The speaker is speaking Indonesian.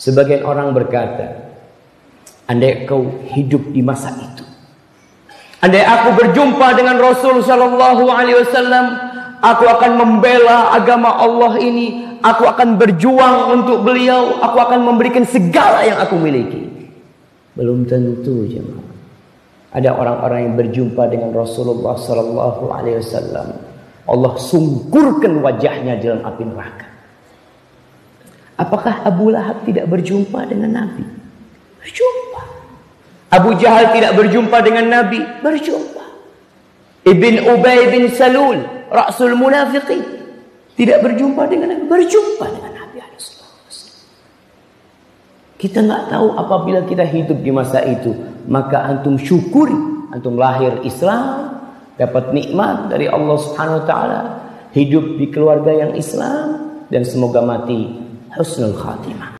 Sebagian orang berkata, andai kau hidup di masa itu, andai aku berjumpa dengan Rasul Shallallahu Alaihi Wasallam, aku akan membela agama Allah ini, aku akan berjuang untuk beliau, aku akan memberikan segala yang aku miliki. Belum tentu jemaah. Ada orang-orang yang berjumpa dengan Rasulullah Sallallahu Alaihi Wasallam. Allah sungkurkan wajahnya dalam api neraka. Apakah Abu Lahab tidak berjumpa dengan Nabi? Berjumpa. Abu Jahal tidak berjumpa dengan Nabi? Berjumpa. Ibn Ubay bin Salul, Rasul Munafiqin, tidak berjumpa dengan Nabi? Berjumpa dengan Nabi Kita nggak tahu apabila kita hidup di masa itu, maka antum syukuri, antum lahir Islam, dapat nikmat dari Allah Subhanahu wa taala, hidup di keluarga yang Islam dan semoga mati حسن الخاتمة.